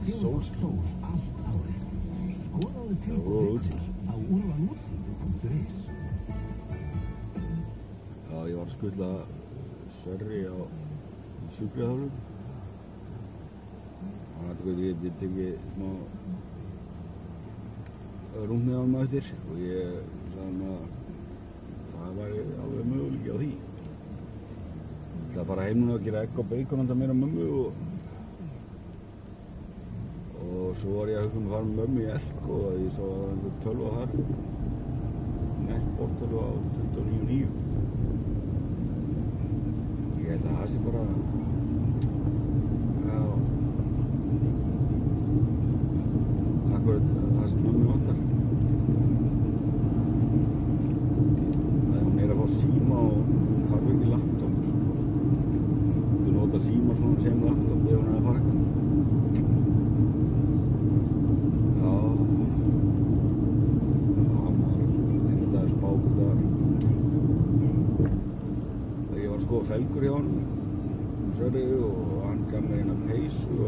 Úrvalds sól. sól allt árið. Skoðaðu Það tilbúð voru ykkar á úrvalútsýðu.is. Já, ég var að skulla Sverri á sjúkriðhálfum. Hann hætti hvað ég tekið smá rúmið á hann eftir og ég sagði hann að það væri alveg möguleiki á því. Ég ætla að fara heim núna og gera egg og bacon handa mér og mömmu og og svo var ég að hugsa um að fara með mömmu í elk og ég svo að einhver tölva þar. Nett bortölva á 29.9 ég held að það sé bara já. Akkurat það sem mömmu vantar Ég var að skoða felgur hjá hann, Sörri, og hann gaf mér eina peysu